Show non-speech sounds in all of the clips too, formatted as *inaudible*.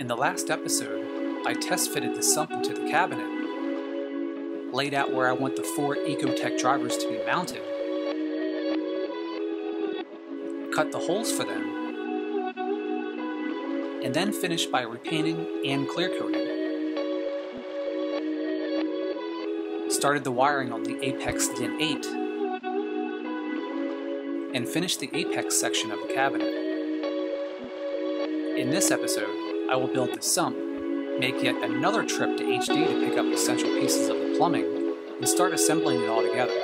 In the last episode, I test fitted the sump into the cabinet, laid out where I want the four Ecotech drivers to be mounted, cut the holes for them, and then finished by repainting and clear coating. Started the wiring on the Apex DIN 8 and finished the Apex section of the cabinet. In this episode, I will build the sump, make yet another trip to HD to pick up essential pieces of the plumbing, and start assembling it all together.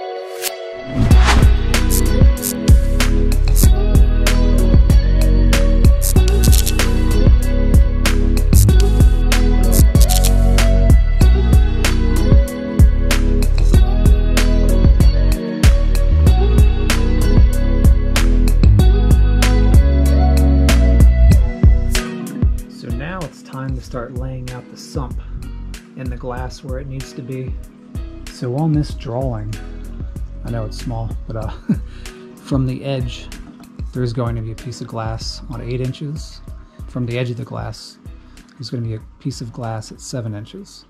Glass where it needs to be. So on this drawing, I know it's small, but uh, *laughs* from the edge, there's going to be a piece of glass on eight inches. From the edge of the glass, there's going to be a piece of glass at seven inches.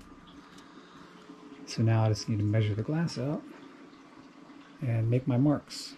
So now I just need to measure the glass out and make my marks.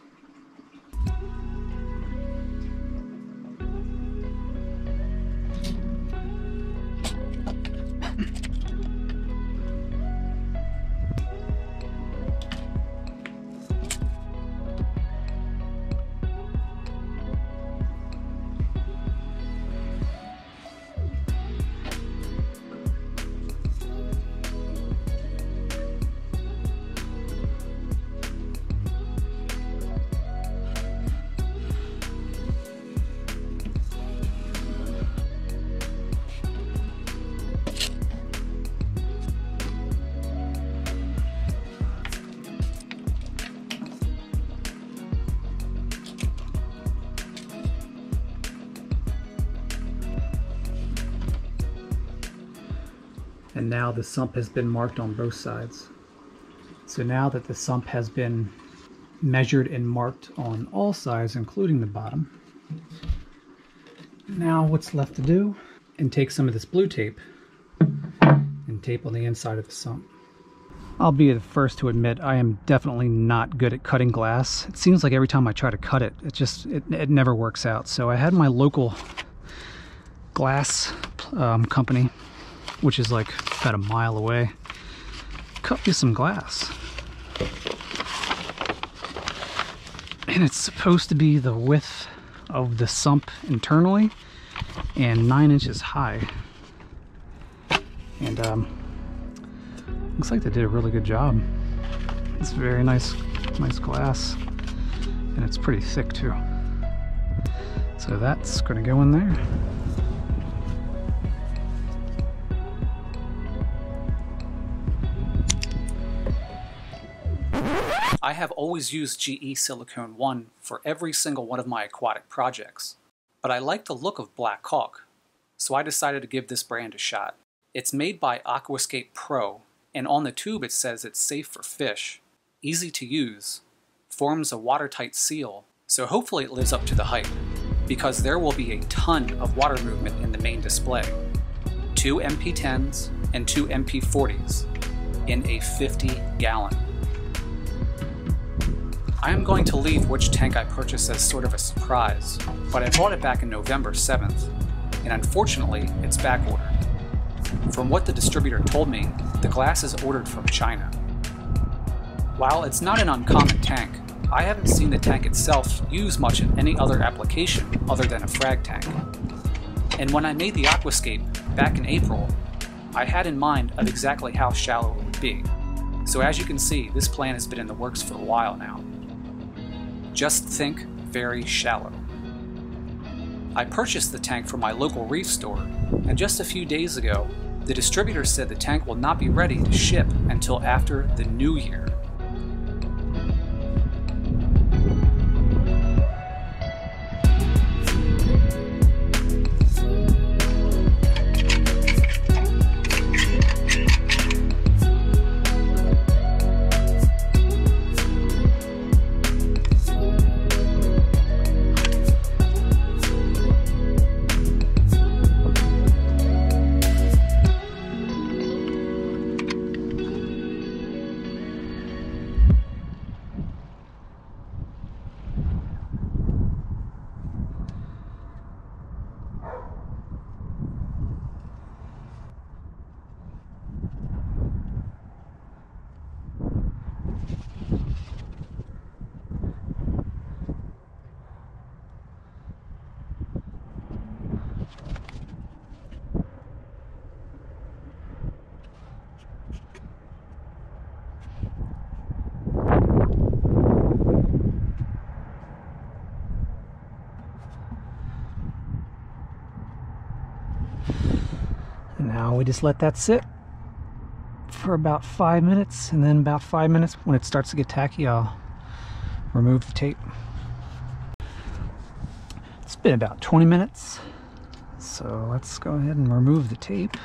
And now the sump has been marked on both sides. So now that the sump has been measured and marked on all sides, including the bottom, now what's left to do and take some of this blue tape and tape on the inside of the sump. I'll be the first to admit I am definitely not good at cutting glass. It seems like every time I try to cut it, it just it, it never works out. So I had my local glass um, company which is like about a mile away, cut me some glass. And it's supposed to be the width of the sump internally and nine inches high. And um, looks like they did a really good job. It's very nice, nice glass, and it's pretty thick too. So that's going to go in there. I have always used GE Silicone 1 for every single one of my aquatic projects, but I like the look of Black Hawk, so I decided to give this brand a shot. It's made by Aquascape Pro, and on the tube it says it's safe for fish, easy to use, forms a watertight seal, so hopefully it lives up to the hype, because there will be a ton of water movement in the main display. Two MP10s and two MP40s in a 50 gallon. I am going to leave which tank I purchased as sort of a surprise, but I bought it back in November 7th, and unfortunately, it's backordered. From what the distributor told me, the glass is ordered from China. While it's not an uncommon tank, I haven't seen the tank itself used much in any other application other than a frag tank. And when I made the aquascape back in April, I had in mind of exactly how shallow it would be. So as you can see, this plan has been in the works for a while now. Just think very shallow. I purchased the tank from my local reef store, and just a few days ago, the distributor said the tank will not be ready to ship until after the new year. Just let that sit for about five minutes and then about five minutes when it starts to get tacky I'll remove the tape. It's been about 20 minutes so let's go ahead and remove the tape.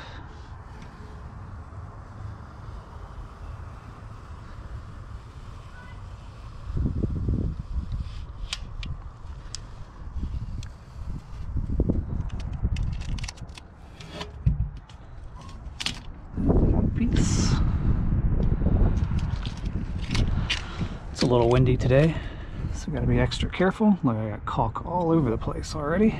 piece. It's a little windy today, so gotta be extra careful. Look, I got caulk all over the place already.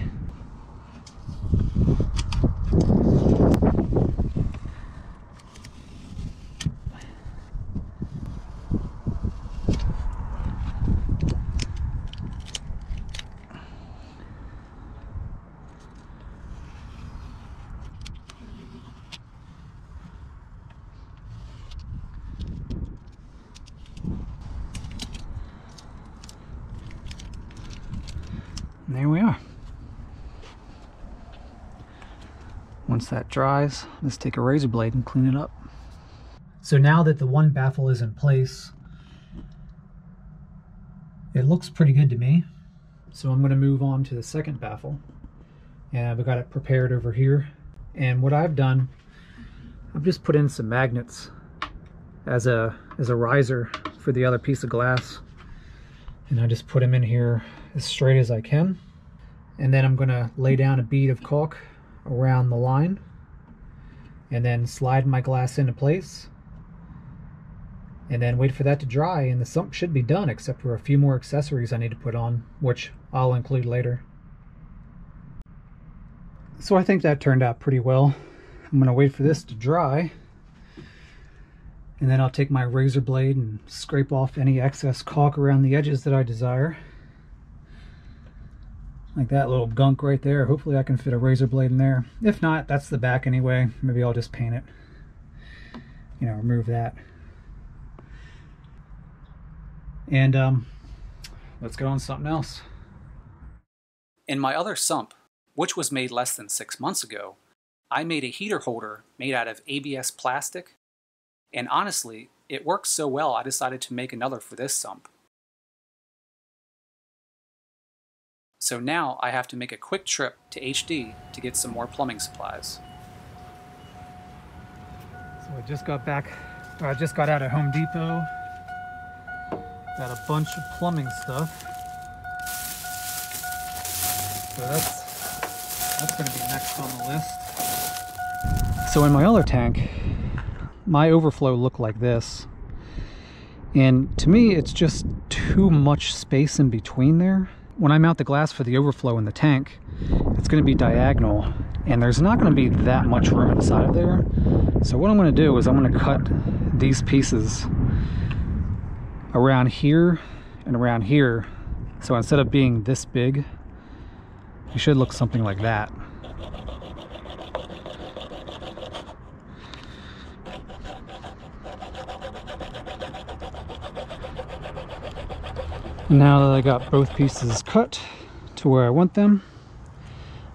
And there we are. Once that dries, let's take a razor blade and clean it up. So now that the one baffle is in place, it looks pretty good to me. So I'm going to move on to the second baffle. And I've got it prepared over here. And what I've done, I've just put in some magnets as a as a riser for the other piece of glass. And I just put them in here as straight as I can. And then I'm gonna lay down a bead of caulk around the line and then slide my glass into place and then wait for that to dry and the sump should be done except for a few more accessories I need to put on which I'll include later. So I think that turned out pretty well. I'm gonna wait for this to dry and then I'll take my razor blade and scrape off any excess caulk around the edges that I desire like that little gunk right there. Hopefully I can fit a razor blade in there. If not, that's the back anyway. Maybe I'll just paint it. You know, remove that. And um, let's go on something else. In my other sump, which was made less than six months ago, I made a heater holder made out of ABS plastic. And honestly, it works so well I decided to make another for this sump. So now I have to make a quick trip to HD to get some more plumbing supplies. So I just got back, I just got out of Home Depot. Got a bunch of plumbing stuff. So that's, that's gonna be next on the list. So in my other tank, my overflow looked like this. And to me, it's just too much space in between there when I mount the glass for the overflow in the tank, it's going to be diagonal and there's not going to be that much room inside of there. So what I'm going to do is I'm going to cut these pieces around here and around here. So instead of being this big, it should look something like that. Now that I got both pieces cut to where I want them,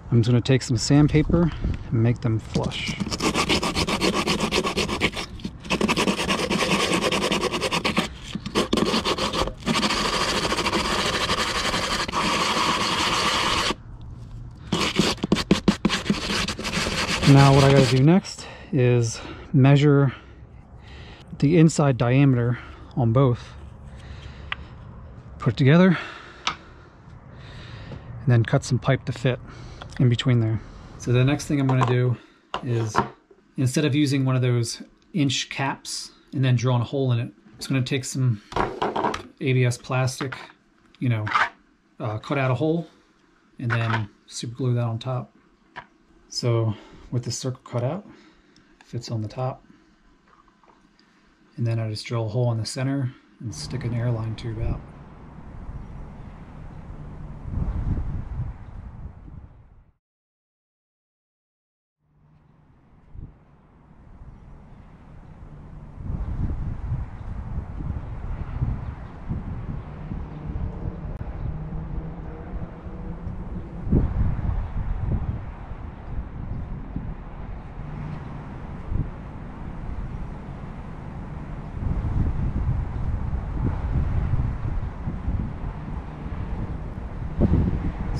I'm just going to take some sandpaper and make them flush. Now what I got to do next is measure the inside diameter on both put it together and then cut some pipe to fit in between there. So the next thing I'm going to do is instead of using one of those inch caps and then drawing a hole in it, I'm just going to take some ABS plastic, you know, uh, cut out a hole and then super glue that on top. So with the circle cut out, fits on the top. And then I just drill a hole in the center and stick an airline tube out.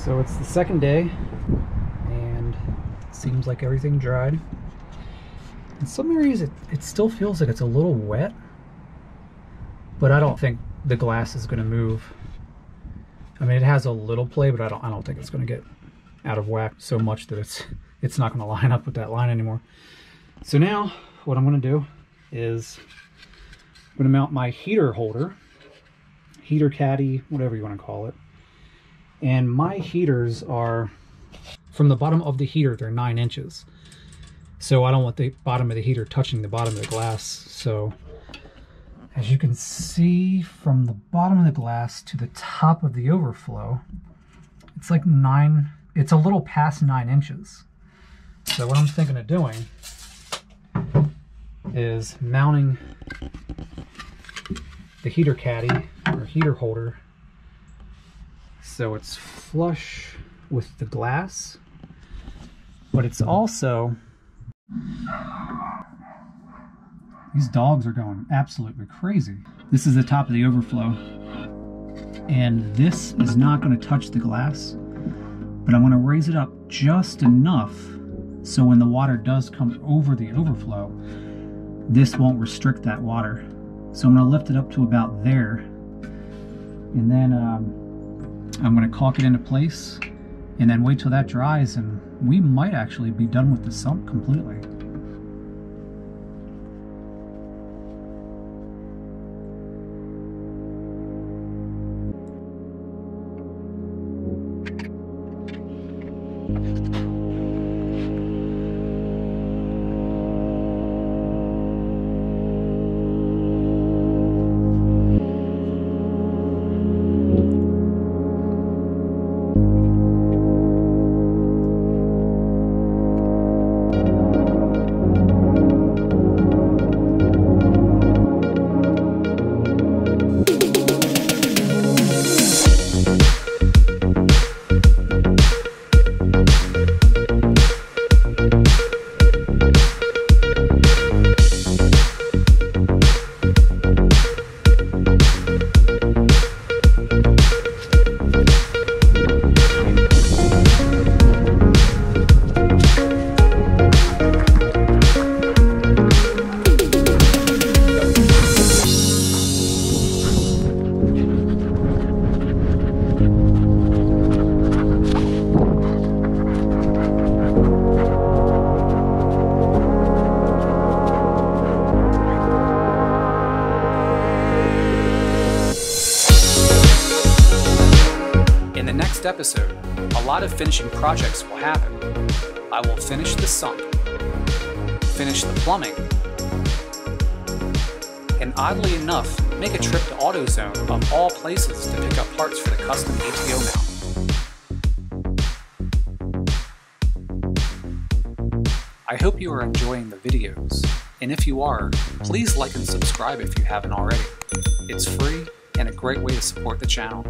So it's the second day, and seems like everything dried. In some areas, it, it still feels like it's a little wet, but I don't think the glass is going to move. I mean, it has a little play, but I don't I don't think it's going to get out of whack so much that it's it's not going to line up with that line anymore. So now what I'm going to do is I'm going to mount my heater holder, heater caddy, whatever you want to call it. And my heaters are from the bottom of the heater, they're nine inches. So I don't want the bottom of the heater touching the bottom of the glass. So as you can see from the bottom of the glass to the top of the overflow, it's like nine, it's a little past nine inches. So what I'm thinking of doing is mounting the heater caddy or heater holder so it's flush with the glass but it's also these dogs are going absolutely crazy. This is the top of the overflow. And this is not going to touch the glass, but I'm going to raise it up just enough so when the water does come over the overflow, this won't restrict that water. So I'm going to lift it up to about there. And then um, I'm going to caulk it into place and then wait till that dries and we might actually be done with the sump completely. Next episode, a lot of finishing projects will happen. I will finish the sump, finish the plumbing, and oddly enough, make a trip to AutoZone of all places to pick up parts for the custom ATO mount. I hope you are enjoying the videos, and if you are, please like and subscribe if you haven't already. It's free and a great way to support the channel.